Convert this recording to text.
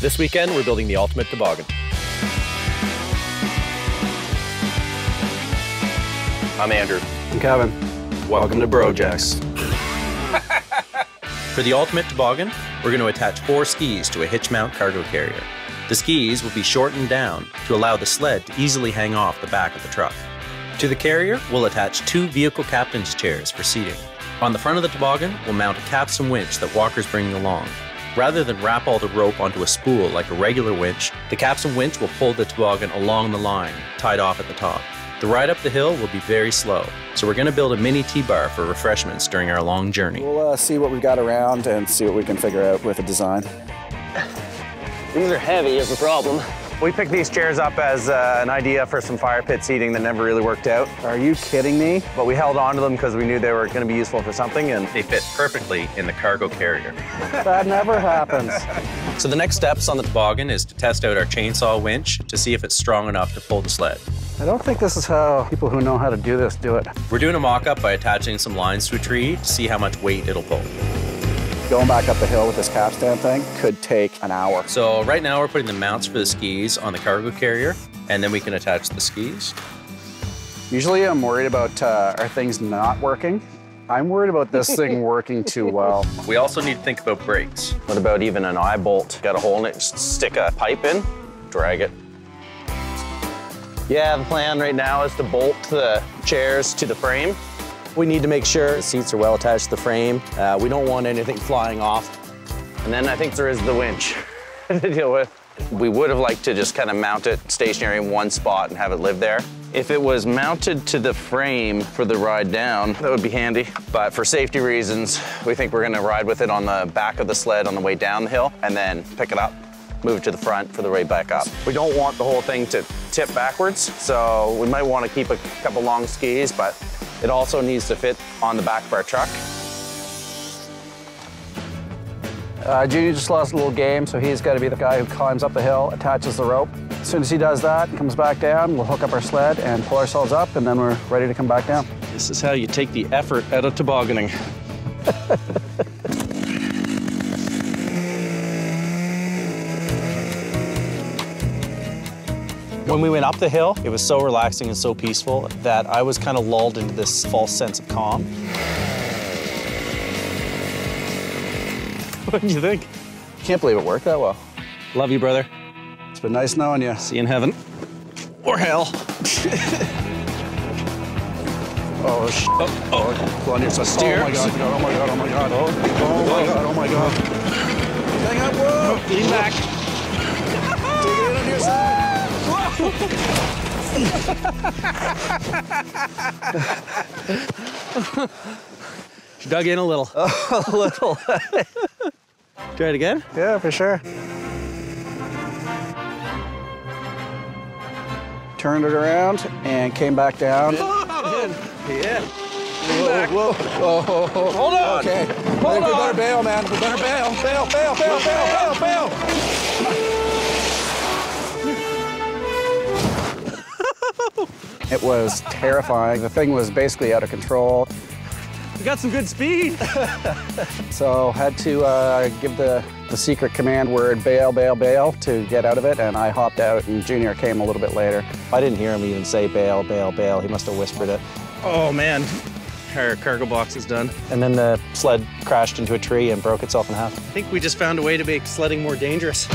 This weekend, we're building the ultimate toboggan. I'm Andrew. I'm Kevin. Welcome to Brojects. For the ultimate toboggan, we're going to attach four skis to a hitch mount cargo carrier. The skis will be shortened down to allow the sled to easily hang off the back of the truck. To the carrier, we'll attach two vehicle captain's chairs for seating. On the front of the toboggan, we'll mount a capstan winch that walkers bringing along. Rather than wrap all the rope onto a spool like a regular winch, the capstan winch will pull the toboggan along the line, tied off at the top. The ride up the hill will be very slow, so we're going to build a mini T-bar for refreshments during our long journey. We'll uh, see what we've got around and see what we can figure out with the design. These are heavy is the problem. We picked these chairs up as uh, an idea for some fire pit seating that never really worked out. Are you kidding me? But we held on to them because we knew they were going to be useful for something and They fit perfectly in the cargo carrier. That never happens. So the next steps on the toboggan is to test out our chainsaw winch to see if it's strong enough to pull the sled. I don't think this is how people who know how to do this do it. We're doing a mock-up by attaching some lines to a tree to see how much weight it'll pull. Going back up the hill with this capstan thing could take an hour. So right now we're putting the mounts for the skis on the cargo carrier, and then we can attach the skis. Usually I'm worried about uh, are things not working. I'm worried about this thing working too well. We also need to think about brakes. what about even an eye bolt? Got a hole in it, just stick a pipe in, drag it. Yeah, the plan right now is to bolt the chairs to the frame. We need to make sure the seats are well attached to the frame. Uh, we don't want anything flying off. And then I think there is the winch to deal with. We would have liked to just kind of mount it stationary in one spot and have it live there. If it was mounted to the frame for the ride down, that would be handy. But for safety reasons, we think we're gonna ride with it on the back of the sled on the way down the hill and then pick it up, move it to the front for the way back up. We don't want the whole thing to tip backwards, so we might wanna keep a couple long skis, but it also needs to fit on the back of our truck. Uh, Junior just lost a little game, so he's got to be the guy who climbs up the hill, attaches the rope. As soon as he does that, comes back down, we'll hook up our sled and pull ourselves up, and then we're ready to come back down. This is how you take the effort out of tobogganing. When we went up the hill, it was so relaxing and so peaceful that I was kind of lulled into this false sense of calm. what do you think? Can't believe it worked that well. Love you, brother. It's been nice knowing you. See you in heaven. Or hell. Oh, sh- oh, oh, go on your side. Steer. Oh my god, oh my god, oh my god, oh, oh my god, oh my god. Hang up, whoa! Lean back. Take it in on your side. She dug in a little. A little. Try it again. Yeah, for sure. Turned it around and came back down. Yeah. Whoa, whoa, whoa, whoa, whoa. Hold on. Okay. Hold we on. better bail, man. We better bail. Bail, bail, bail, bail, bail, bail. It was terrifying. The thing was basically out of control. We got some good speed. So had to uh, give the, the secret command word, bail, bail, bail, to get out of it. And I hopped out and Junior came a little bit later. I didn't hear him even say bail, bail, bail. He must have whispered it. Oh man, our cargo box is done. And then the sled crashed into a tree and broke itself in half. I think we just found a way to make sledding more dangerous.